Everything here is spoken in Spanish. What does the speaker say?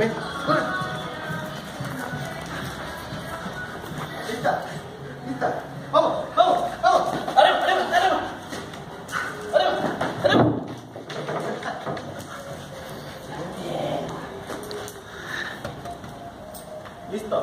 Ven. Lista, lista. Vamos, vamos, vamos. Arriba, arriba, arriba. Arriba, arriba. Bien. Listo.